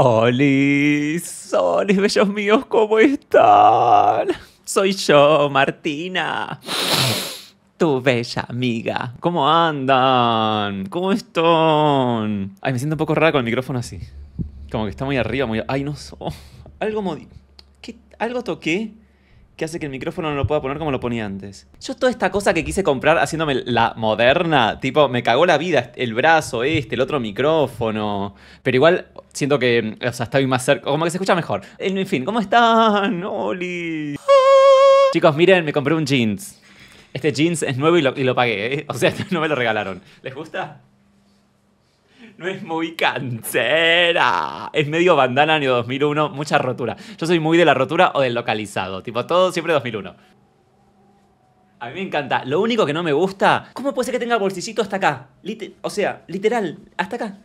Hola, soles bellos míos, ¿cómo están? Soy yo, Martina. Tu bella amiga. ¿Cómo andan? ¿Cómo están? Ay, me siento un poco rara con el micrófono así. Como que está muy arriba, muy... Ay, no algo modi... ¿Qué? Algo toqué que hace que el micrófono no lo pueda poner como lo ponía antes. Yo toda esta cosa que quise comprar haciéndome la moderna, tipo, me cagó la vida el brazo este, el otro micrófono. Pero igual siento que, o sea, estoy más cerca, como que se escucha mejor. En fin, ¿cómo están? Oli. Chicos, miren, me compré un jeans. Este jeans es nuevo y lo, y lo pagué, ¿eh? O sea, no me lo regalaron. ¿Les gusta? No es muy cancera. Es medio bandana año 2001, mucha rotura. Yo soy muy de la rotura o del localizado. Tipo, todo siempre 2001. A mí me encanta. Lo único que no me gusta... ¿Cómo puede ser que tenga bolsillito hasta acá? O sea, literal, hasta acá.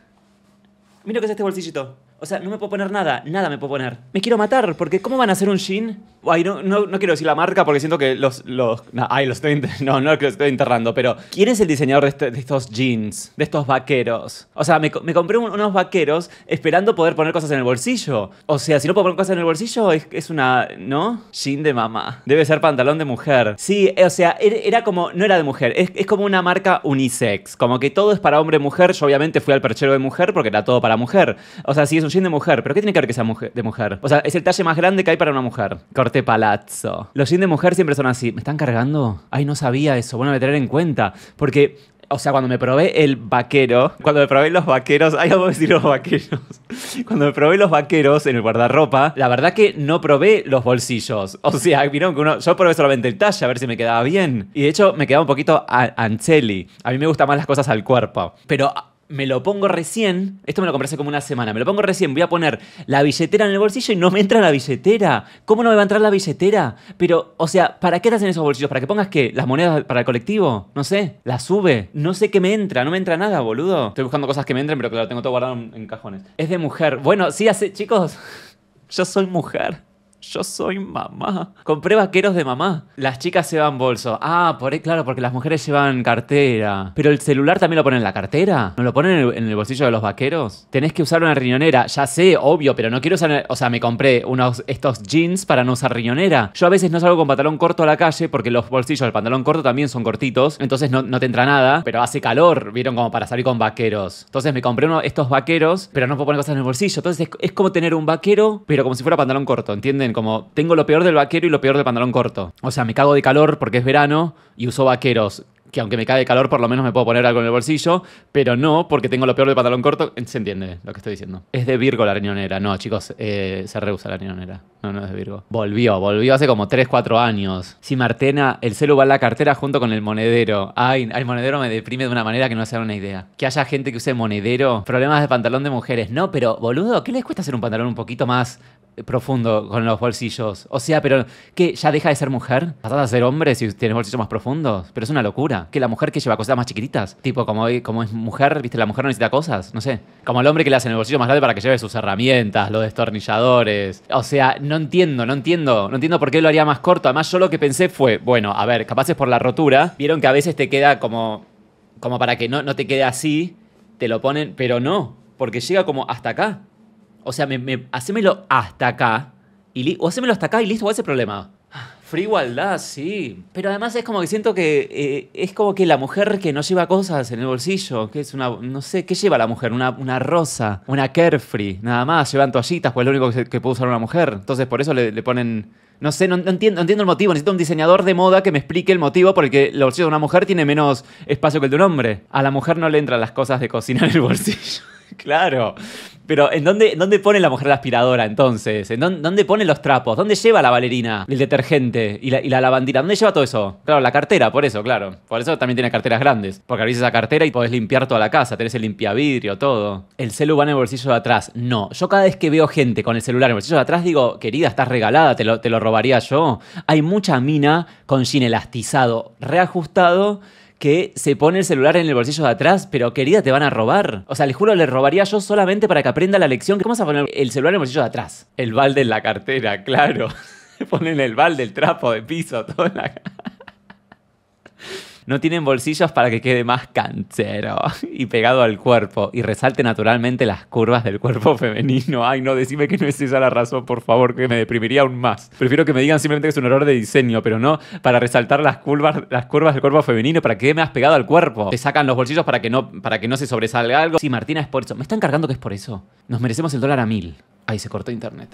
Mira que es este bolsillito. O sea, no me puedo poner nada, nada me puedo poner. Me quiero matar, porque ¿cómo van a hacer un jean? Ay, no, no, no quiero decir la marca porque siento que los... los ay, los estoy... No, no los estoy enterrando, pero... ¿Quién es el diseñador de, este- estos jeans? De estos vaqueros. O sea, me, co- me compré un- unos vaqueros esperando poder poner cosas en el bolsillo. O sea, si no puedo poner cosas en el bolsillo, es, una... ¿No? Jean de mamá. Debe ser pantalón de mujer. Sí, eh, o sea, era, era como... No era de mujer, es, es como una marca unisex. Como que todo es para hombre-mujer. Yo obviamente fui al perchero de mujer porque era todo para mujer. O sea, sí, es un de mujer, pero ¿qué tiene que ver que sea mujer, de mujer? O sea, es el talle más grande que hay para una mujer. Corte palazzo. Los jeans de mujer siempre son así. ¿Me están cargando? Ay, no sabía eso. Bueno, a tener en cuenta. Porque o sea, cuando me probé el vaquero, cuando me probé los vaqueros, ay, vamos a decir los vaqueros. Cuando me probé los vaqueros en el guardarropa, la verdad que no probé los bolsillos. O sea, vieron que uno, yo probé solamente el talle a ver si me quedaba bien. Y de hecho me quedaba un poquito a- Ancheli. A mí me gustan más las cosas al cuerpo. Pero me lo pongo recién, esto me lo compré hace como una semana, me lo pongo recién, voy a poner la billetera en el bolsillo y no me entra la billetera. ¿Cómo no me va a entrar la billetera? Pero, o sea, ¿para qué te hacen esos bolsillos? ¿Para que pongas qué? ¿Las monedas para el colectivo? No sé, las sube. No sé qué me entra, no me entra nada, boludo. Estoy buscando cosas que me entren, pero claro, tengo todo guardado en, cajones. Es de mujer. Bueno, sí, hace, chicos, yo soy mujer. Yo soy mamá. Compré vaqueros de mamá. Las chicas llevan bolso. Ah, por ahí, claro, porque las mujeres llevan cartera. Pero el celular también lo ponen en la cartera. ¿No lo ponen en el, bolsillo de los vaqueros? Tenés que usar una riñonera. Ya sé, obvio, pero no quiero usar. O sea, me compré unos estos jeans para no usar riñonera. Yo a veces no salgo con pantalón corto a la calle porque los bolsillos del pantalón corto también son cortitos. Entonces no, no te entra nada. Pero hace calor, vieron como para salir con vaqueros. Entonces me compré uno estos vaqueros, pero no puedo poner cosas en el bolsillo. Entonces es, es como tener un vaquero, pero como si fuera pantalón corto, ¿entienden? Como tengo lo peor del vaquero y lo peor del pantalón corto. O sea, me cago de calor porque es verano y uso vaqueros. Que aunque me cae de calor, por lo menos me puedo poner algo en el bolsillo, pero no porque tengo lo peor del pantalón corto. Se entiende lo que estoy diciendo. Es de Virgo la riñonera. No, chicos, eh, se rehúsa la riñonera. No, no es de Virgo. Volvió, volvió hace como 3, 4 años. Si Martena, el celu va en la cartera junto con el monedero. Ay, el monedero me deprime de una manera que no se da una idea. Que haya gente que use monedero. Problemas de pantalón de mujeres. No, pero boludo, ¿qué les cuesta hacer un pantalón un poquito más profundo con los bolsillos. O sea, pero ¿qué? ¿Ya deja de ser mujer? ¿Pasas a ser hombre si tienes bolsillos más profundos? Pero es una locura. Que la mujer que lleva cosas más chiquititas. Tipo, como, como es mujer, viste, la mujer no necesita cosas, no sé. Como el hombre que le hacen el bolsillo más grande para que lleve sus herramientas, los destornilladores. O sea, no entiendo, no entiendo. No entiendo por qué lo haría más corto. Además, yo lo que pensé fue, bueno, a ver, capaz es por la rotura. Vieron que a veces te queda como, como para que no, no te quede así. Te lo ponen, pero no. Porque llega como hasta acá. O sea, me, me- hacémelo hasta acá. Y li- o hacémelo hasta acá y listo, ¿cuál es el problema? Free igualdad, sí. Pero además es como que siento que eh, es como que la mujer que no lleva cosas en el bolsillo, que es una, no sé, ¿qué lleva la mujer? Una, una rosa, una carefree, nada más, llevan toallitas, pues es lo único que, puede usar una mujer. Entonces por eso le, le ponen... No sé, no, no entiendo, no entiendo el motivo. Necesito un diseñador de moda que me explique el motivo por el que el bolsillo de una mujer tiene menos espacio que el de un hombre. A la mujer no le entran las cosas de cocina en el bolsillo. Claro. Pero ¿en dónde, dónde pone la mujer la aspiradora entonces? ¿En dónde, pone los trapos? ¿Dónde lleva la bailarina? El detergente y la, y la lavandina. ¿Dónde lleva todo eso? Claro, la cartera, por eso, claro. Por eso también tiene carteras grandes. Porque abrís esa cartera y podés limpiar toda la casa. Tenés el limpiavidrio, todo. El celu va en el bolsillo de atrás. No. Yo cada vez que veo gente con el celular en el bolsillo de atrás digo, querida, estás regalada, te lo, te lo robaría yo. Hay mucha mina con jean elastizado, reajustado que se pone el celular en el bolsillo de atrás, pero querida, te van a robar. O sea, les juro, le robaría yo solamente para que aprenda la lección. ¿Cómo vas a poner el celular en el bolsillo de atrás? El balde en la cartera, claro. Ponen el balde, el trapo de piso, todo en la... No tienen bolsillos para que quede más canchero y pegado al cuerpo y resalte naturalmente las curvas del cuerpo femenino. Ay, no, decime que no es esa la razón, por favor, que me deprimiría aún más. Prefiero que me digan simplemente que es un error de diseño, pero no para resaltar las curvas, las curvas del cuerpo femenino para que quede más pegado al cuerpo. Te sacan los bolsillos para que no, para que no se sobresalga algo. Sí, Martina, es por eso. Me están cargando que es por eso. Nos merecemos el dólar a mil. Ahí se cortó internet.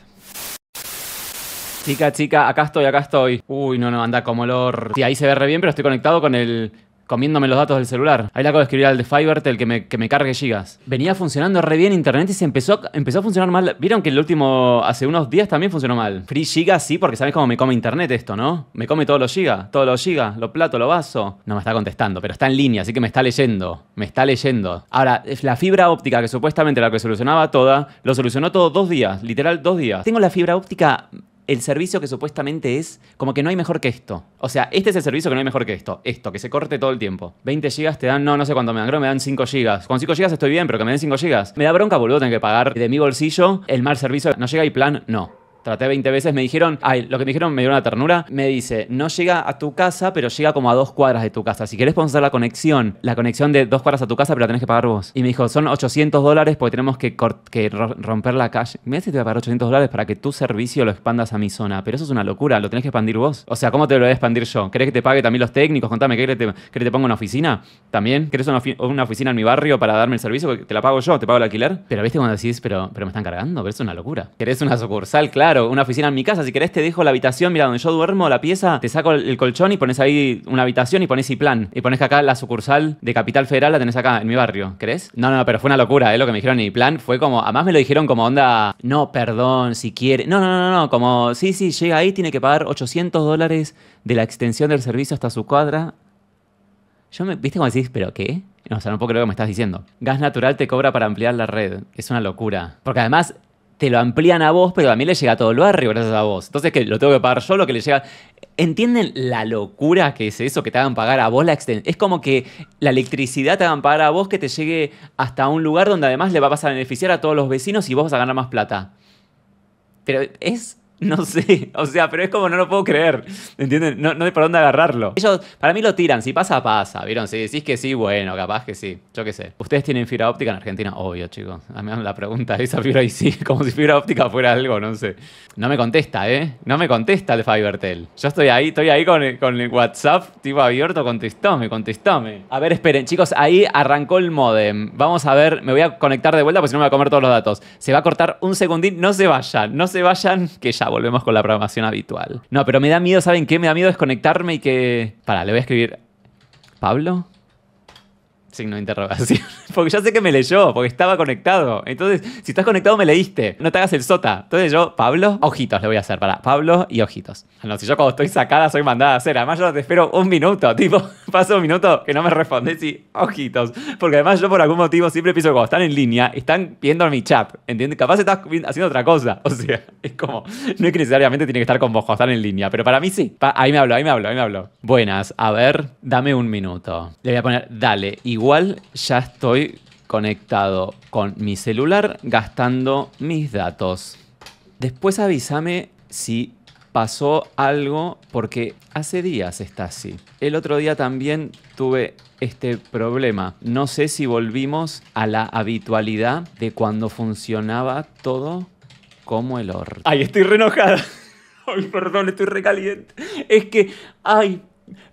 Chica, chica, acá estoy, acá estoy. Uy, no, no, anda como olor. Sí, ahí se ve re bien, pero estoy conectado con el, comiéndome los datos del celular. Ahí le acabo de escribir al de Fivertel que me, que me cargue gigas. Venía funcionando re bien internet y se empezó, empezó a funcionar mal. Vieron que el último, hace unos días también funcionó mal. Free gigas sí, porque sabes cómo me come internet esto, ¿no? Me come todos los gigas, todos los gigas, lo plato, lo vaso. No me está contestando, pero está en línea, así que me está leyendo. Me está leyendo. Ahora, la fibra óptica, que supuestamente la que solucionaba toda, lo solucionó todo dos días, literal dos días. Tengo la fibra óptica el servicio que supuestamente es como que no hay mejor que esto. O sea, este es el servicio que no hay mejor que esto. Esto, que se corte todo el tiempo. 20 gigas te dan, no, no sé cuánto me dan, creo que me dan 5 gigas. Con 5 gigas estoy bien, pero que me den 5 gigas. Me da bronca, boludo, tener que pagar de mi bolsillo el mal servicio. No llega y plan, no. Traté 20 veces, me dijeron, ay, lo que me dijeron me dio una ternura. Me dice, no llega a tu casa, pero llega como a dos cuadras de tu casa. Si querés poner la conexión, la conexión de dos cuadras a tu casa, pero la tenés que pagar vos. Y me dijo, son 800 dólares porque tenemos que, romper la calle. Me dice, te voy a pagar 800 dólares para que tu servicio lo expandas a mi zona. Pero eso es una locura, lo tenés que expandir vos. O sea, ¿cómo te lo voy a expandir yo? ¿Querés que te pague también los técnicos? Contame, ¿querés que te, que te ponga una oficina? ¿También? ¿Querés una, una, oficina en mi barrio para darme el servicio? Te la pago yo, te pago el alquiler. Pero viste cuando decís, pero, pero me están cargando, pero es una locura. ¿Querés una sucursal? Claro, una oficina en mi casa, si querés te dejo la habitación, mira, donde yo duermo, la pieza, te saco el colchón y pones ahí una habitación y pones plan Y pones que acá la sucursal de Capital Federal la tenés acá, en mi barrio, ¿crees? No, no, pero fue una locura, ¿eh? Lo que me dijeron en plan fue como, además me lo dijeron como onda, no, perdón, si quiere. No, no, no, no, como, sí, sí, llega ahí, tiene que pagar 800 dólares de la extensión del servicio hasta su cuadra. Yo me, ¿viste cómo decís, pero qué? No, o sea, no puedo creer lo que me estás diciendo. Gas natural te cobra para ampliar la red. Es una locura. Porque además te lo amplían a vos, pero a mí le llega todo el barrio gracias a vos. Entonces, que lo tengo que pagar yo, lo que le llega. ¿Entienden la locura que es eso? Que te hagan pagar a vos la extensión. Es como que la electricidad te hagan pagar a vos que te llegue hasta un lugar donde además le va a pasar a beneficiar a todos los vecinos y vos vas a ganar más plata. Pero es no sé, o sea, pero es como no lo puedo creer, ¿entienden? No, no hay por dónde agarrarlo. Ellos, para mí lo tiran, si pasa, pasa, ¿vieron? Si decís que sí, bueno, capaz que sí, yo qué sé. ¿Ustedes tienen fibra óptica en Argentina? Obvio, chicos. A mí la pregunta esa fibra y sí, como si fibra óptica fuera algo, no sé. No me contesta, ¿eh? No me contesta el Fivertel. Yo estoy ahí, estoy ahí con el, con el WhatsApp tipo abierto, contestóme, contestóme. A ver, esperen, chicos, ahí arrancó el modem. Vamos a ver, me voy a conectar de vuelta porque si no me voy a comer todos los datos. Se va a cortar un segundín, no se vayan, no se vayan, que ya volvemos con la programación habitual. No, pero me da miedo, ¿saben qué? Me da miedo desconectarme y que... Para, le voy a escribir... ¿Pablo? Signo de interrogación. Porque ya sé que me leyó, porque estaba conectado. Entonces, si estás conectado, me leíste. No te hagas el sota. Entonces yo, Pablo, ojitos le voy a hacer. Para, Pablo y ojitos. No, si yo cuando estoy sacada soy mandada a hacer. Además, yo te espero un minuto. Tipo, paso un minuto que no me respondes y ojitos. Porque además yo por algún motivo siempre pienso que cuando están en línea, están viendo mi chat. ¿Entiendes? Capaz estás haciendo otra cosa. O sea, es como, no es que necesariamente tiene que estar con vos cuando están en línea. Pero para mí sí. ahí me hablo, ahí me hablo, ahí me hablo. Buenas, a ver, dame un minuto. Le voy a poner, dale, igual ya estoy conectado con mi celular gastando mis datos. Después avísame si pasó algo porque hace días está así. El otro día también tuve este problema. No sé si volvimos a la habitualidad de cuando funcionaba todo como el horno. Ay, estoy re enojada. Ay, perdón, estoy recaliente. Es que, ay,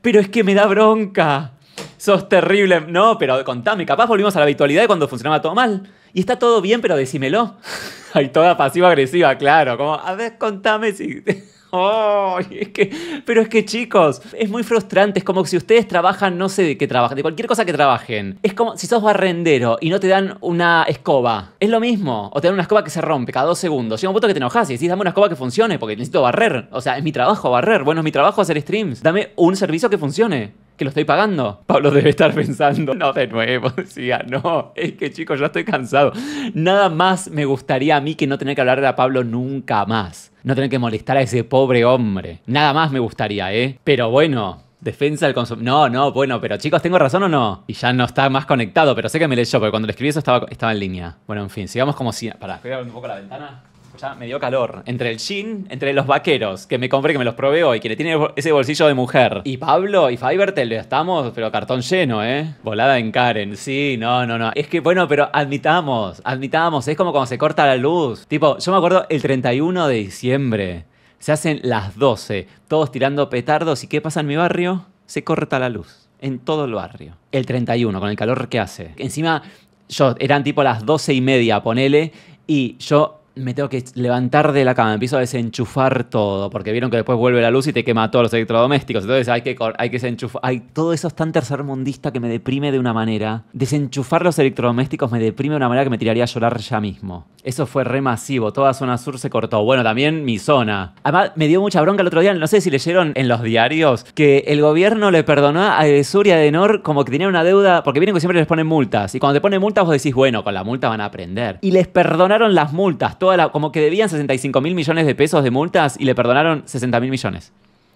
pero es que me da bronca. Sos terrible. No, pero contame, capaz volvimos a la habitualidad de cuando funcionaba todo mal. Y está todo bien, pero decímelo. Ay, toda pasiva-agresiva, claro. Como, a ver, contame si... Oh, es que, pero es que chicos, es muy frustrante. Es como si ustedes trabajan, no sé de qué trabajan, de cualquier cosa que trabajen. Es como si sos barrendero y no te dan una escoba. Es lo mismo. O te dan una escoba que se rompe cada dos segundos. Llega un punto que te enojas y decís, dame una escoba que funcione porque necesito barrer. O sea, es mi trabajo barrer. Bueno, es mi trabajo hacer streams. Dame un servicio que funcione que lo estoy pagando. Pablo debe estar pensando, no de nuevo, decía, no, es que chicos, ya estoy cansado. Nada más me gustaría a mí que no tener que hablarle a Pablo nunca más. No tener que molestar a ese pobre hombre. Nada más me gustaría, ¿eh? Pero bueno, Defensa del consumidor. No, no, bueno, pero chicos, ¿tengo razón o no? Y ya no está más conectado, pero sé que me leyó, porque cuando le escribí eso estaba, estaba en línea. Bueno, en fin, sigamos como si. Para, voy a abrir un poco la ventana. Ya me dio calor. Entre el jean, entre los vaqueros que me compré, que me los probé hoy, que le tiene ese bolsillo de mujer. Y Pablo y Fivertel estamos, pero cartón lleno, ¿eh? Volada en Karen. Sí, no, no, no. Es que, bueno, pero admitamos, admitamos. Es como cuando se corta la luz. Tipo, yo me acuerdo el 31 de diciembre. Se hacen las 12, todos tirando petardos. ¿Y qué pasa en mi barrio? Se corta la luz. En todo el barrio. El 31, con el calor que hace. Encima, yo, eran tipo las 12 y media, ponele. Y yo me tengo que levantar de la cama, empiezo a desenchufar todo, porque vieron que después vuelve la luz y te quema todos los electrodomésticos. Entonces hay que, hay que desenchufar. Hay, todo eso es tan tercermundista que me deprime de una manera. Desenchufar los electrodomésticos me deprime de una manera que me tiraría a llorar ya mismo. Eso fue re masivo. Toda zona sur se cortó. Bueno, también mi zona. Además, me dio mucha bronca el otro día. No sé si leyeron en los diarios que el gobierno le perdonó a Sur y a Denor como que tenían una deuda, porque vienen que siempre les ponen multas. Y cuando te ponen multas, vos decís, bueno, con la multa van a aprender. Y les perdonaron las multas como que debían 65 mil millones de pesos de multas y le perdonaron 60 mil millones.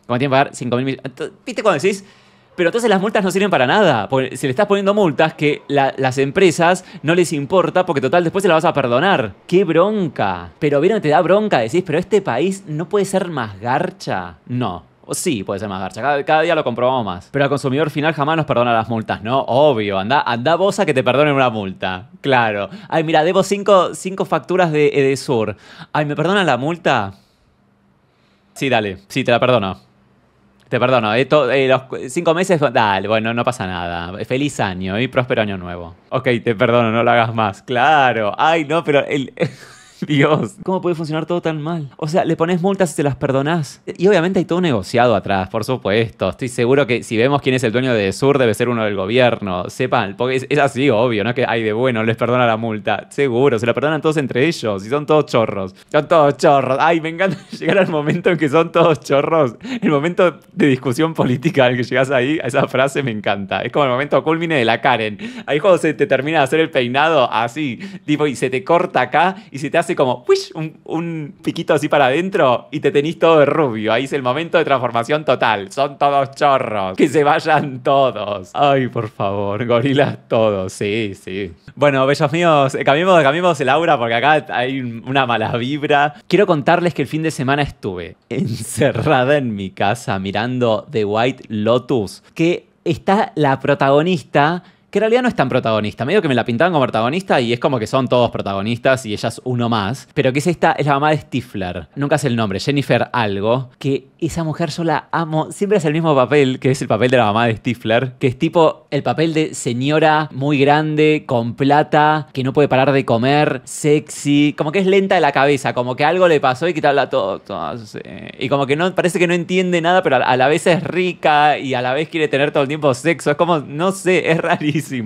Como tienen que pagar 5 mil millones. ¿Viste cuando decís? Pero entonces las multas no sirven para nada. Porque si le estás poniendo multas que las empresas no les importa porque total después se las vas a perdonar. ¡Qué bronca! Pero vieron, te da bronca, decís, pero este país no puede ser más garcha. No, sí puede ser más garcha. Cada, día lo comprobamos más. Pero al consumidor final jamás nos perdona las multas, ¿no? Obvio. Anda, anda vos a que te perdonen una multa. Claro. Ay, mira, debo cinco, facturas de Edesur. Ay, ¿me perdonan la multa? Sí, dale. Sí, te la perdono. Te perdono. Eh, eh, los cinco meses, dale, bueno, no pasa nada. Feliz año y próspero año nuevo. Ok, te perdono, no lo hagas más. Claro. Ay, no, pero el... Dios, ¿cómo puede funcionar todo tan mal? O sea, le pones multas y se las perdonás. Y obviamente hay todo negociado atrás, por supuesto. Estoy seguro que si vemos quién es el dueño de Sur, debe ser uno del gobierno. Sepan, porque es, así, obvio, ¿no? Que hay de bueno, les perdona la multa. Seguro, se la perdonan todos entre ellos. Y son todos chorros. Son todos chorros. Ay, me encanta llegar al momento en que son todos chorros. El momento de discusión política al que llegas ahí, a esa frase me encanta. Es como el momento culmine de la Karen. Ahí cuando se te termina de hacer el peinado, así, tipo, y se te corta acá y se te hace como un, piquito así para adentro y te tenís todo de rubio. Ahí es el momento de transformación total. Son todos chorros. Que se vayan todos. Ay, por favor, gorilas todos. Sí, sí. Bueno, bellos míos, eh, cambiemos, cambiemos el aura porque acá hay una mala vibra. Quiero contarles que el fin de semana estuve encerrada en mi casa mirando The White Lotus, que está la protagonista que en realidad no es tan protagonista. Medio que me la pintaban como protagonista y es como que son todos protagonistas y ella es uno más. Pero que es esta, es la mamá de Stifler. Nunca sé el nombre, Jennifer algo. Que esa mujer yo la amo. Siempre hace el mismo papel, que es el papel de la mamá de Stifler. Que es tipo el papel de señora muy grande, con plata, que no puede parar de comer, sexy. Como que es lenta de la cabeza, como que algo le pasó y que te habla todo. todo Y como que no, parece que no entiende nada, pero a la vez es rica y a la vez quiere tener todo el tiempo sexo. Es como, no sé, es rarísimo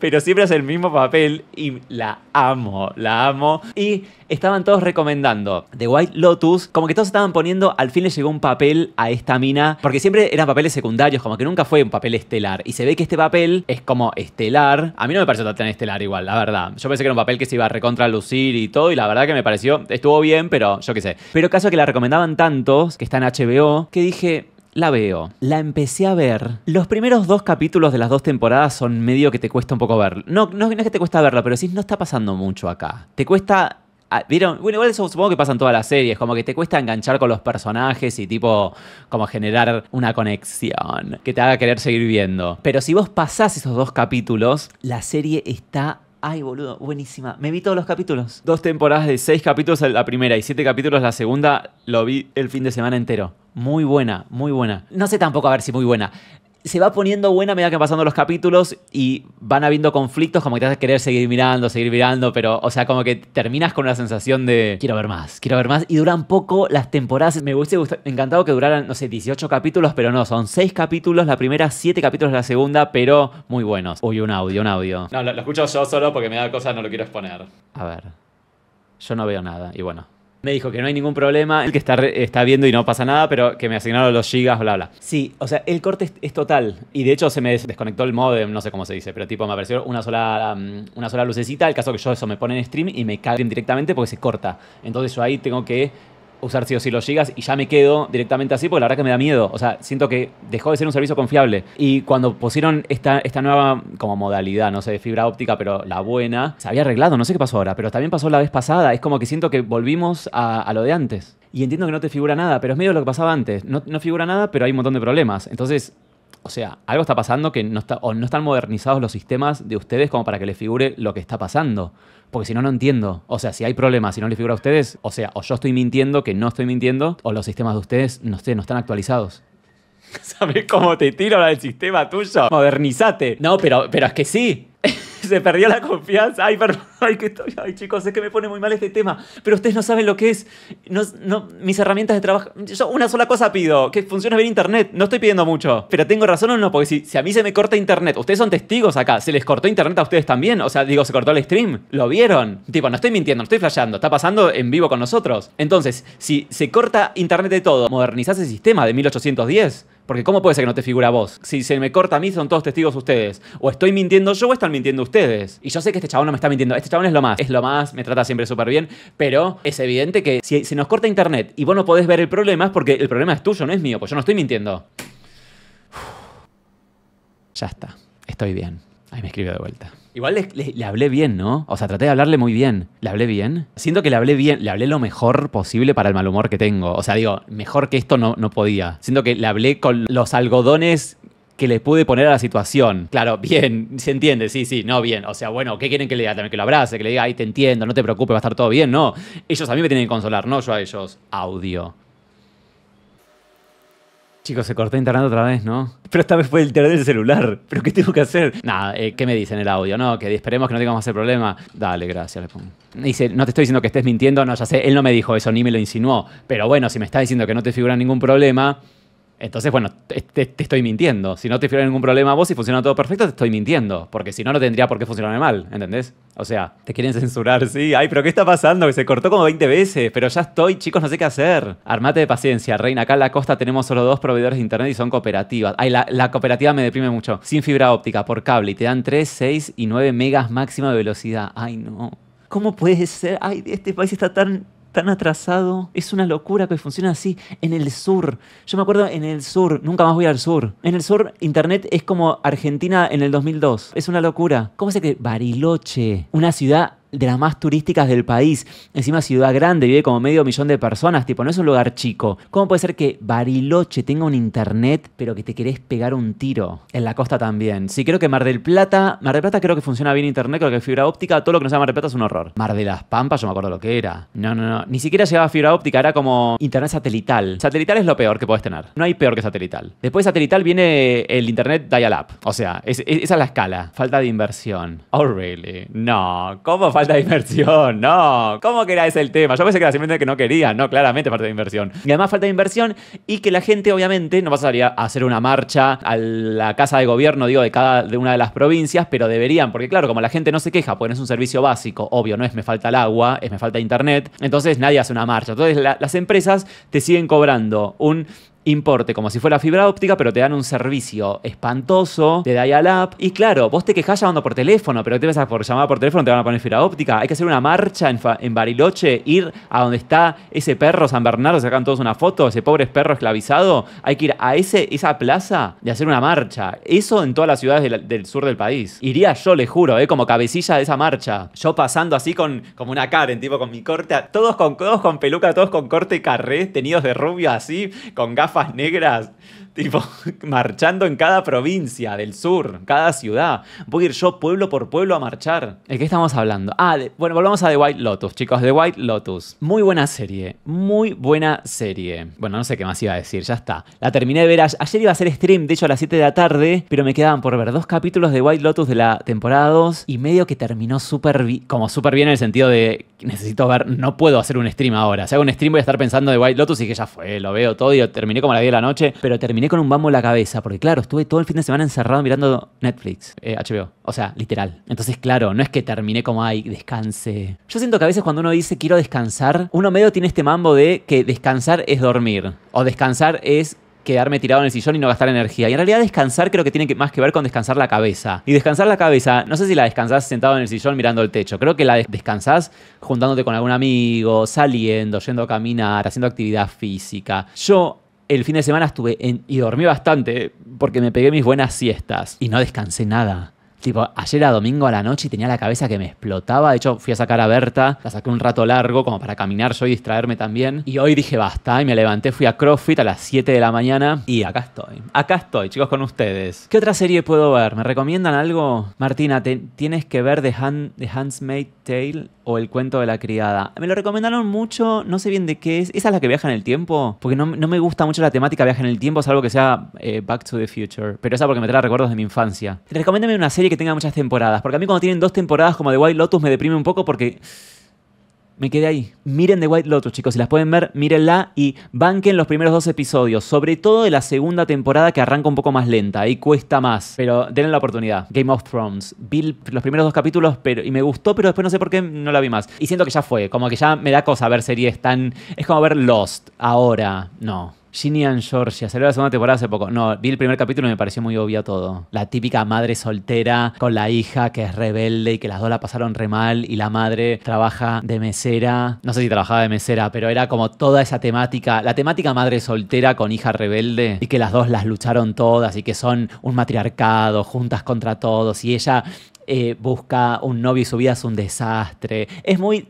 pero siempre hace el mismo papel y la amo, la amo. Y estaban todos recomendando The White Lotus, como que todos estaban poniendo, al fin le llegó un papel a esta mina, porque siempre eran papeles secundarios, como que nunca fue un papel estelar. Y se ve que este papel es como estelar. A mí no me pareció tan estelar igual, la verdad. Yo pensé que era un papel que se iba a recontralucir y todo, y la verdad que me pareció, estuvo bien, pero yo qué sé. Pero caso que la recomendaban tantos, que está en HBO, que dije, la veo. La empecé a ver. Los primeros dos capítulos de las dos temporadas son medio que te cuesta un poco ver. No, no, es que te cuesta verlo, pero sí no está pasando mucho acá. Te cuesta ¿Vieron? Bueno, igual eso supongo que pasa en todas las series, como que te cuesta enganchar con los personajes y tipo como generar una conexión que te haga querer seguir viendo. Pero si vos pasás esos dos capítulos, la serie está Ay, boludo, buenísima. Me vi todos los capítulos. Dos temporadas de seis capítulos la primera y siete capítulos la segunda. Lo vi el fin de semana entero. Muy buena, muy buena. No sé tampoco a ver si muy buena se va poniendo buena a medida que van pasando los capítulos y van habiendo conflictos como que te haces querer seguir mirando, seguir mirando, pero, o sea, como que terminas con una sensación de quiero ver más, quiero ver más y duran poco las temporadas. Me hubiese encantado que duraran, no sé, 18 capítulos, pero no, son 6 capítulos, la primera, 7 capítulos la segunda, pero muy buenos. Uy, un audio, un audio. No, lo, lo escucho yo solo porque me da cosa, no lo quiero exponer. A ver. Yo no veo nada y bueno, me dijo que no hay ningún problema, el que está, está viendo y no pasa nada, pero que me asignaron los gigas, bla, bla. Sí, o sea, el corte es, total. Y de hecho se me desconectó el modem, no sé cómo se dice, pero tipo me apareció una sola, um, una sola lucecita. El caso que yo eso me pone en stream y me cae directamente porque se corta. Entonces yo ahí tengo que usar sí o sí los gigas y ya me quedo directamente así porque la verdad que me da miedo. O sea, siento que dejó de ser un servicio confiable. Y cuando pusieron esta, esta nueva como modalidad, no sé, de fibra óptica, pero la buena, se había arreglado, no sé qué pasó ahora, pero también pasó la vez pasada. Es como que siento que volvimos a, lo de antes. Y entiendo que no te figura nada, pero es medio lo que pasaba antes. No, no figura nada, pero hay un montón de problemas. Entonces, o sea, algo está pasando que no, está, o no están modernizados los sistemas de ustedes como para que les figure lo que está pasando. Porque si no, no entiendo. O sea, si hay problemas y no les figura a ustedes, o sea, o yo estoy mintiendo que no estoy mintiendo, o los sistemas de ustedes no, no están actualizados. ¿Sabes cómo te tiro la del sistema tuyo? Modernizate. No, pero, pero es que sí. se perdió la confianza. Ay, perdón, ay, que estoy, ay, chicos, es que me pone muy mal este tema. Pero ustedes no saben lo que es. No, no, mis herramientas de trabajo. Yo una sola cosa pido: que funcione bien internet. No estoy pidiendo mucho. Pero tengo razón o no, porque si, si a mí se me corta internet, ustedes son testigos acá. ¿Se les cortó internet a ustedes también? O sea, digo, se cortó el stream. ¿Lo vieron? Tipo, no estoy mintiendo, no estoy flasheando. Está pasando en vivo con nosotros. Entonces, si se corta internet de todo, modernizás el sistema de 1810. Porque ¿cómo puede ser que no te figura vos? Si se me corta a mí, son todos testigos ustedes. O estoy mintiendo yo o están mintiendo ustedes. Y yo sé que este chabón no me está mintiendo. Este chabón es lo más. Es lo más, me trata siempre súper bien. Pero es evidente que si se nos corta internet y vos no podés ver el problema es porque el problema es tuyo, no es mío. Pues yo no estoy mintiendo. Ya está. Estoy bien. Ahí me escribió de vuelta. Igual le hablé bien, ¿no? O sea, traté de hablarle muy bien. ¿Le hablé bien? Siento que le hablé bien, le hablé lo mejor posible para el mal humor que tengo. O sea, digo, mejor que esto no, no podía. Siento que le hablé con los algodones que le pude poner a la situación. Claro, bien, se entiende, sí, sí, no, bien. O sea, bueno, ¿qué quieren que le diga? También que lo abrace, que le diga, ay, te entiendo, no te preocupes, va a estar todo bien. No, ellos a mí me tienen que consolar, no yo a ellos. Audio. Chicos, se cortó internet otra vez, ¿no? Pero esta vez fue el internet del celular. ¿Pero qué tengo que hacer? Nada, eh, ¿qué me dicen el audio? No, que esperemos que no tengamos ese problema. Dale, gracias, le pongo. Dice, no te estoy diciendo que estés mintiendo, no, ya sé, él no me dijo eso, ni me lo insinuó. Pero bueno, si me está diciendo que no te figura ningún problema, entonces, bueno, te, estoy mintiendo. Si no te figura ningún problema a vos y funciona todo perfecto, te estoy mintiendo. Porque si no, no tendría por qué funcionarme mal, ¿entendés? O sea, te quieren censurar, sí. Ay, pero ¿qué está pasando? Que se cortó como 20 veces. Pero ya estoy, chicos, no sé qué hacer. Armate de paciencia, reina. Acá en la costa tenemos solo dos proveedores de internet y son cooperativas. Ay, la, la cooperativa me deprime mucho. Sin fibra óptica, por cable. Y te dan 3, 6 y 9 megas máxima de velocidad. Ay, no. ¿Cómo puede ser? Ay, este país está tan tan atrasado. Es una locura que funciona así. En el sur. Yo me acuerdo en el sur. Nunca más voy al sur. En el sur, internet es como Argentina en el 2002. Es una locura. ¿Cómo se que Bariloche? Una ciudad de las más turísticas del país. Encima ciudad grande, vive como medio millón de personas, tipo, no es un lugar chico. ¿Cómo puede ser que Bariloche tenga un internet, pero que te querés pegar un tiro? En la costa también. Sí, creo que Mar del Plata, Mar del Plata creo que funciona bien internet, creo que fibra óptica, todo lo que no sea Mar del Plata es un horror. Mar de las Pampas, yo me acuerdo lo que era. No, no, no. Ni siquiera llegaba fibra óptica, era como internet satelital. Satelital es lo peor que puedes tener. No hay peor que satelital. Después de satelital viene el internet dial-up. O sea, es- es- esa es la escala. Falta de inversión. Oh, really? No. ¿Cómo falta de inversión? No. ¿Cómo que era ese el tema? Yo pensé que era simplemente que no quería. No, claramente falta de inversión. Y además falta de inversión y que la gente, obviamente, no vas a hacer una marcha a la casa de gobierno, digo, de cada de una de las provincias, pero deberían, porque claro, como la gente no se queja, pues no es un servicio básico, obvio, no es me falta el agua, es me falta internet, entonces nadie hace una marcha. Entonces la- las empresas te siguen cobrando un importe como si fuera fibra óptica, pero te dan un servicio espantoso de dial-up. Y claro, vos te quejás llamando por teléfono, pero te vas a por llamar por teléfono te van a poner fibra óptica. Hay que hacer una marcha en, Bariloche, ir a donde está ese perro San Bernardo, sacan todos una foto, ese pobre perro esclavizado. Hay que ir a ese, esa plaza y hacer una marcha. Eso en todas las ciudades del, sur del país. Iría yo, le juro, ¿eh? como cabecilla de esa marcha. Yo pasando así con como una Karen, tipo con mi corte, todos con, todos con peluca, todos con corte carré, tenidos de rubio así, con gafas Rafa Negras. Tipo, marchando en cada provincia del sur, cada ciudad. Voy a ir yo pueblo por pueblo a marchar. ¿De qué estamos hablando? Ah, bueno, volvamos a The White Lotus, chicos. The White Lotus. Muy buena serie. Muy buena serie. Bueno, no sé qué más iba a decir, ya está. La terminé de ver. Ayer iba a hacer stream, de hecho a las 7 de la tarde, pero me quedaban por ver dos capítulos de White Lotus de la temporada 2 y medio que terminó súper como súper bien en el sentido de necesito ver, no puedo hacer un stream ahora. Si hago un stream voy a estar pensando de White Lotus y que ya fue, lo veo todo y terminé como a las 10 de la noche, pero terminé con un bambo en la cabeza, porque claro, estuve todo el fin de semana encerrado mirando Netflix, eh, HBO, o sea, literal. Entonces, claro, no es que terminé como, ay, descanse. Yo siento que a veces cuando uno dice quiero descansar, uno medio tiene este mambo de que descansar es dormir, o descansar es quedarme tirado en el sillón y no gastar energía. Y en realidad descansar creo que tiene más que ver con descansar la cabeza. Y descansar la cabeza, no sé si la descansás sentado en el sillón mirando el techo. Creo que la descansás juntándote con algún amigo, saliendo, yendo a caminar, haciendo actividad física. Yo el fin de semana estuve en, y dormí bastante porque me pegué mis buenas siestas y no descansé nada. Tipo, ayer era domingo a la noche y tenía la cabeza que me explotaba. De hecho, fui a sacar a Berta, la saqué un rato largo como para caminar yo y distraerme también. Y hoy dije basta y me levanté, fui a CrossFit a las 7 de la mañana y acá estoy. Acá estoy, chicos, con ustedes. ¿Qué otra serie puedo ver? ¿Me recomiendan algo? Martina, tienes que ver The, Hand, The Handmaid's Tale o El cuento de la criada. Me lo recomendaron mucho, no sé bien de qué es. ¿Esa es la que viaja en el tiempo? Porque no, me gusta mucho la temática viaja en el tiempo, salvo que sea eh, Back to the Future. Pero esa porque me trae recuerdos de mi infancia. Recomiéndame una serie que tenga muchas temporadas. Porque a mí cuando tienen dos temporadas como The White Lotus me deprime un poco porque me quedé ahí. Miren The White Lotus, chicos. Si las pueden ver, mírenla y banquen los primeros dos episodios. Sobre todo de la segunda temporada que arranca un poco más lenta. Ahí cuesta más. Pero denle la oportunidad. Game of Thrones. Vi los primeros dos capítulos pero, y me gustó, pero después no sé por qué no la vi más. Y siento que ya fue. Como que ya me da cosa ver series tan... Es como ver Lost. Ahora. No. Ginny Georgia, salió la segunda temporada hace poco. No, vi el primer capítulo y me pareció muy obvio todo. La típica madre soltera con la hija que es rebelde y que las dos la pasaron re mal y la madre trabaja de mesera. No sé si trabajaba de mesera, pero era como toda esa temática. La temática madre soltera con hija rebelde y que las dos las lucharon todas y que son un matriarcado, juntas contra todos y ella eh, busca un novio y su vida es un desastre. Es muy...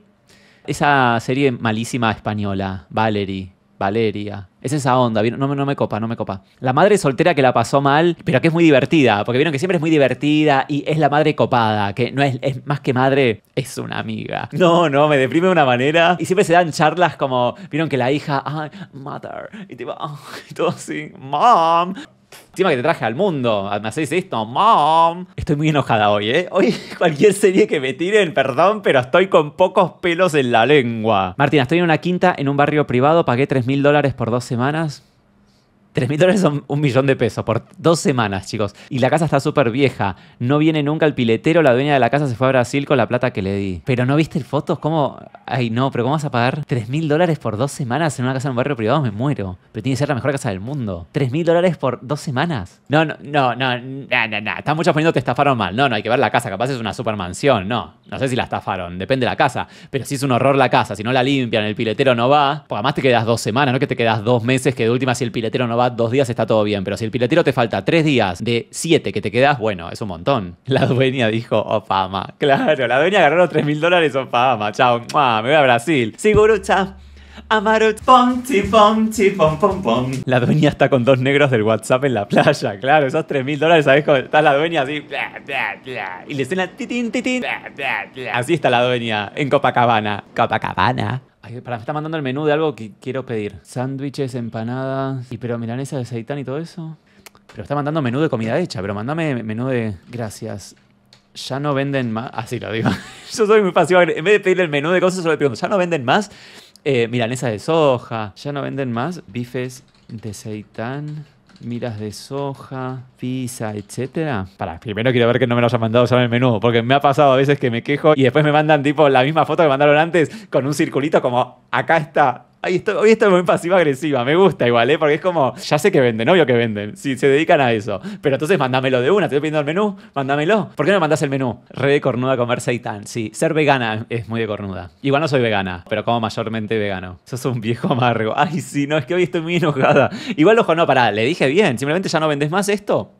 Esa serie malísima española, Valerie. Valeria. Es esa onda, no, me copa, no me copa. La madre soltera que la pasó mal, pero que es muy divertida, porque vieron que siempre es muy divertida y es la madre copada, que no es, más que madre, es una amiga. No, no, me deprime de una manera. Y siempre se dan charlas como, vieron que la hija, ay, mother, y tipo, y todo así, mom. Encima que te traje al mundo, me hacéis esto, mom. Estoy muy enojada hoy, ¿eh? Hoy cualquier serie que me tiren, perdón, pero estoy con pocos pelos en la lengua. Martina, estoy en una quinta en un barrio privado, pagué 3 mil dólares por dos semanas. 3 mil dólares son un millón de pesos por dos semanas, chicos. Y la casa está súper vieja. No viene nunca el piletero. La dueña de la casa se fue a Brasil con la plata que le di. Pero no viste fotos. ¿Cómo? Ay, no, pero ¿cómo vas a pagar 3 mil dólares por dos semanas en una casa en un barrio privado? Me muero. Pero tiene que ser la mejor casa del mundo. ¿3 mil dólares por dos semanas? No, no, no, no, no, no. Están muchos poniendo te estafaron mal. No, no, hay que ver la casa. Capaz es una super mansión. No, no sé si la estafaron. Depende de la casa. Pero si es un horror la casa, si no la limpian, el piletero no va, pues además te quedas dos semanas, no que te quedas dos meses, que de última si el piletero no va dos días está todo bien, pero si el piletero te falta tres días de siete que te quedas, bueno, es un montón. La dueña dijo, oh fama. Claro, la dueña agarró los 3 mil dólares, oh fama. Chao, me voy a Brasil. Seguro, chao. Amarut, pom, pom, pom, pom, pom. La dueña está con dos negros del WhatsApp en la playa, claro, esos 3 mil dólares, ¿sabes cómo está la dueña así? y le suena titín, titín. Así está la dueña en Copacabana. Copacabana. Para, me está mandando el menú de algo que quiero pedir. Sándwiches, empanadas, y pero milanesa de seitán y todo eso. Pero está mandando menú de comida hecha, pero mándame menú de... Gracias. Ya no venden más... Así lo digo. Yo soy muy pasivo. En vez de pedirle el menú de cosas, solo le pregunto, ¿ya no venden más? Eh, milanesa de soja. ¿Ya no venden más? Bifes de seitán miras de soja, pizza, etcétera. Para, primero quiero ver que no me lo hayan mandado en el menú, porque me ha pasado a veces que me quejo y después me mandan tipo la misma foto que mandaron antes con un circulito como acá está hoy estoy muy pasiva-agresiva. Me gusta igual, ¿eh? Porque es como, ya sé que venden, obvio que venden. Si se dedican a eso. Pero entonces mándamelo de una. Te estoy pidiendo el menú, mándamelo. ¿Por qué no me mandas el menú? Re de cornuda comer seitan. Sí, ser vegana es muy de cornuda. Igual no soy vegana, pero como mayormente vegano. Sos un viejo amargo. Ay, sí, no, es que hoy estoy muy enojada. Igual, ojo, no, pará, le dije bien. Simplemente ya no vendes más esto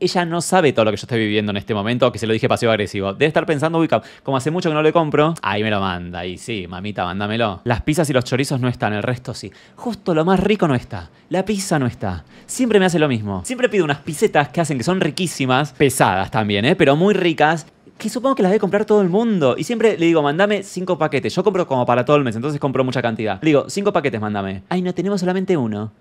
ella no sabe todo lo que yo estoy viviendo en este momento, que se lo dije pasivo agresivo. Debe estar pensando, uy, como hace mucho que no le compro, ahí me lo manda. Y sí, mamita, mándamelo. Las pizzas y los chorizos no están, el resto sí. Justo lo más rico no está. La pizza no está. Siempre me hace lo mismo. Siempre pido unas pisetas que hacen que son riquísimas, pesadas también, ¿eh? pero muy ricas que supongo que las debe comprar todo el mundo. Y siempre le digo, mandame cinco paquetes. Yo compro como para todo el mes, entonces compro mucha cantidad. Le digo, cinco paquetes, mándame. Ay, no tenemos solamente uno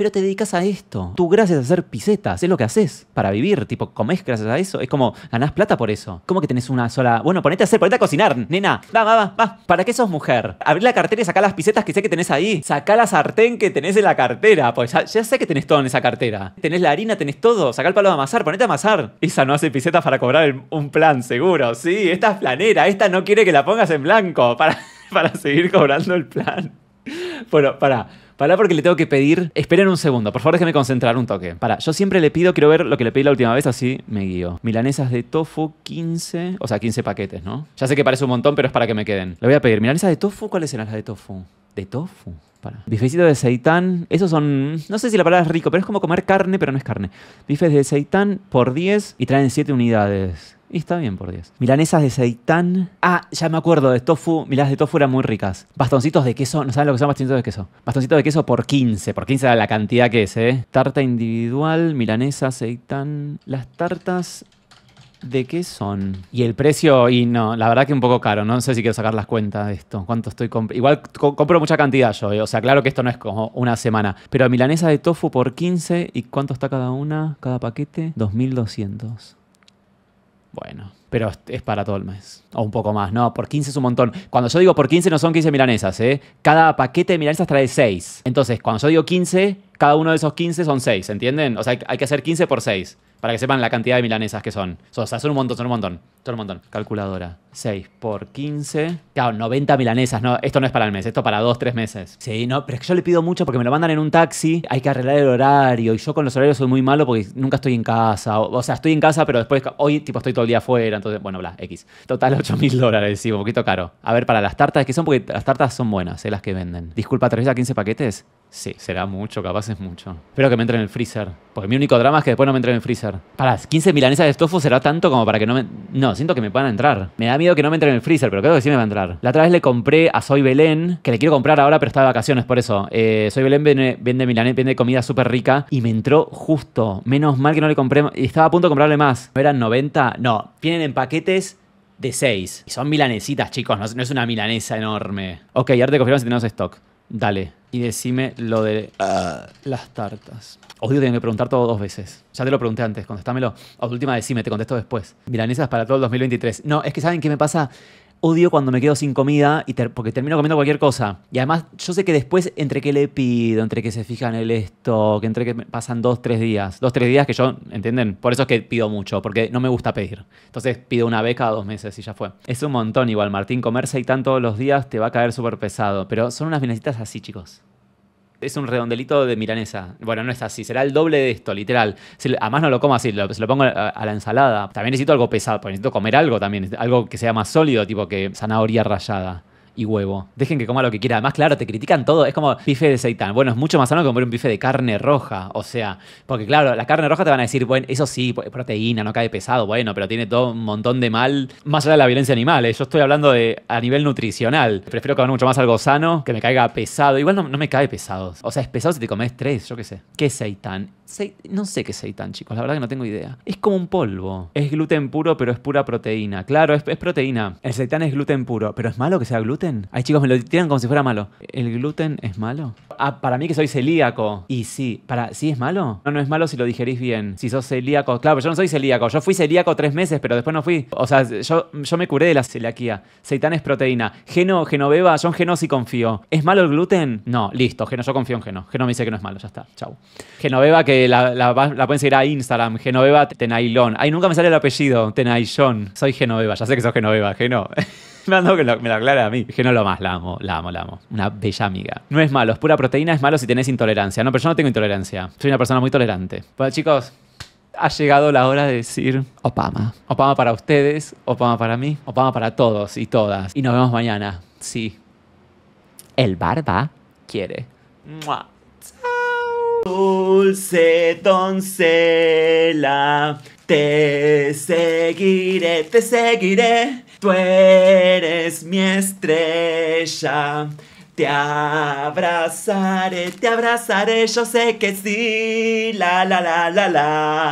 pero te dedicas a esto. Tú gracias a hacer pisetas, es lo que haces para vivir, tipo, comés gracias a eso, es como, ganás plata por eso. ¿Cómo que tenés una sola? Bueno, ponete a hacer, ponete a cocinar, nena, va, va, va, va. ¿Para qué sos mujer? Abrí la cartera y sacá las pisetas que sé que tenés ahí. Sacá la sartén que tenés en la cartera, pues ya, sé que tenés todo en esa cartera. Tenés la harina, tenés todo, sacá el palo de amasar, ponete a amasar. Esa no hace pisetas para cobrar un plan, seguro. Sí, esta es planera, esta no quiere que la pongas en blanco para, para seguir cobrando el plan. Bueno, para. Para porque le tengo que pedir. Esperen un segundo, por favor déjenme concentrar un toque. Para, yo siempre le pido, quiero ver lo que le pedí la última vez, así me guío. Milanesas de tofu, 15. O sea, 15 paquetes, ¿no? Ya sé que parece un montón, pero es para que me queden. Le voy a pedir. Milanesas de tofu, ¿cuáles eran las de tofu? ¿De tofu? Para. Bifecito de seitán. Esos son. No sé si la palabra es rico, pero es como comer carne, pero no es carne. Bifes de seitán por 10 y traen 7 unidades. Y está bien por 10. Milanesas de seitán. Ah, ya me acuerdo, de tofu. Milanesas de tofu eran muy ricas. Bastoncitos de queso. ¿No saben lo que son bastoncitos de queso? Bastoncitos de queso por 15. Por 15 era la cantidad que es, ¿eh? Tarta individual, milanesa, seitán. Las tartas ¿De qué son? Y el precio, y no, la verdad que un poco caro. No sé si quiero sacar las cuentas de esto. ¿Cuánto estoy comprando? Igual co- compro mucha cantidad yo, eh, o sea, claro que esto no es como una semana. Pero milanesa de tofu por 15, ¿y cuánto está cada una? Cada paquete? 2200. Bueno, pero es- para todo el mes. O un poco más, ¿no? Por 15 es un montón. Cuando yo digo por 15 no son 15 milanesas, ¿eh? Cada paquete de milanesas trae 6. Entonces, cuando yo digo 15, cada uno de esos 15 son 6, ¿entienden? O sea, hay que hacer 15 por 6. Para que sepan la cantidad de milanesas que son. O sea, son un montón, son un montón. Son un montón. Calculadora. 6 por 15. Claro, 90 milanesas. No, esto no es para el mes, esto para 2, 3 meses. Sí, no, pero es que yo le pido mucho porque me lo mandan en un taxi. Hay que arreglar el horario. Y yo con los horarios soy muy malo porque nunca estoy en casa. O, o sea, estoy en casa, pero después hoy tipo estoy todo el día afuera. Entonces, bueno, bla, X. Total 8 mil dólares, sí, un poquito caro. A ver, para las tartas, que son porque las tartas son buenas, eh, las que venden. Disculpa, ¿traes a 15 paquetes? Sí, será mucho, capaz es mucho. Espero que me entre en el freezer. Porque mi único drama es que después no me entre en el freezer. Para, 15 milanesas de tofu será tanto como para que no me. No, siento que me puedan entrar. Me da miedo que no me entre en el freezer, pero creo que sí me va a entrar. La otra vez le compré a Soy Belén, que le quiero comprar ahora, pero está de vacaciones, por eso. Eh, Soy Belén vende, vende, milanes- vende comida súper rica y me entró justo. Menos mal que no le compré. Y estaba a punto de comprarle más. ¿No eran 90? No, vienen en paquetes de 6. Y son milanesitas, chicos, no, es- no es una milanesa enorme. Ok, ahora te confirmo si tenemos stock. Dale. Y decime lo de ah, las tartas. Odio tener que preguntar todo dos veces. Ya te lo pregunté antes, contestámelo. O última decime, te contesto después. Milanesas para todo el 2023. No, es que ¿saben qué me pasa? Odio cuando me quedo sin comida y porque termino comiendo cualquier cosa. Y además, yo sé que después, entre que le pido, entre que se fijan el stock, entre que pasan dos, tres días. Dos, tres días que yo, ¿entienden? Por eso es que pido mucho, porque no me gusta pedir. Entonces pido una vez cada dos meses y ya fue. Es un montón igual, Martín. Comer seitán todos los días te va a caer súper pesado. Pero son unas milanesitas así, chicos. Es un redondelito de milanesa. Bueno, no es así, será el doble de esto, literal. Si además no lo como así, lo- se lo pongo a, a la ensalada. También necesito algo pesado, porque necesito comer algo también, algo que sea más sólido, tipo que zanahoria rallada y huevo. Dejen que coma lo que quiera. Además, claro, te critican todo. Es como bife de seitán. Bueno, es mucho más sano que comer un bife de carne roja. O sea, porque claro, la carne roja te van a decir, bueno, eso sí, pues, proteína, no cae pesado. Bueno, pero tiene todo un montón de mal. Más allá de la violencia animal. ¿eh? Yo estoy hablando de a nivel nutricional. Prefiero comer mucho más algo sano que me caiga pesado. Igual no, no me cae pesado. O sea, es pesado si te comes tres, yo qué sé. ¿Qué seitán? No sé qué es seitán, chicos. La verdad que no tengo idea. Es como un polvo. Es gluten puro, pero es pura proteína. Claro, es, es proteína. El seitán es gluten puro. ¿Pero es malo que sea gluten? Ay, chicos, me lo tiran como si fuera malo. ¿El gluten es malo? Ah, para mí que soy celíaco. Y sí, para, ¿sí es malo? No, no es malo si lo digerís bien. Si sos celíaco. Claro, pero yo no soy celíaco. Yo fui celíaco tres meses, pero después no fui. O sea, yo, yo me curé de la celiaquía. Seitán es proteína. Geno, Genoveva, yo en Geno sí confío. ¿Es malo el gluten? No, listo. Geno, yo confío en Geno. Geno me dice que no es malo, ya está. Chau. Genoveva, que la, la, la pueden seguir a Instagram. Genoveva Tenailón. Ay, nunca me sale el apellido. Tenaillón. Soy Genoveva. Ya sé que sos Genoveva. Geno. Me dado que me lo aclara a mí. Geno lo más, la amo, la amo, la amo. Una bella amiga. No es malo, es pura proteína, es malo si tenés intolerancia. No, pero yo no tengo intolerancia. Soy una persona muy tolerante. Bueno, chicos, ha llegado la hora de decir Opama. Opama para ustedes, Opama para mí, Opama para todos y todas. Y nos vemos mañana. Sí. El barba quiere. Dulce doncella, te seguiré, te seguiré. Tú eres mi estrella. Te abrazaré, te abrazaré, yo sé que sí. La la la la la.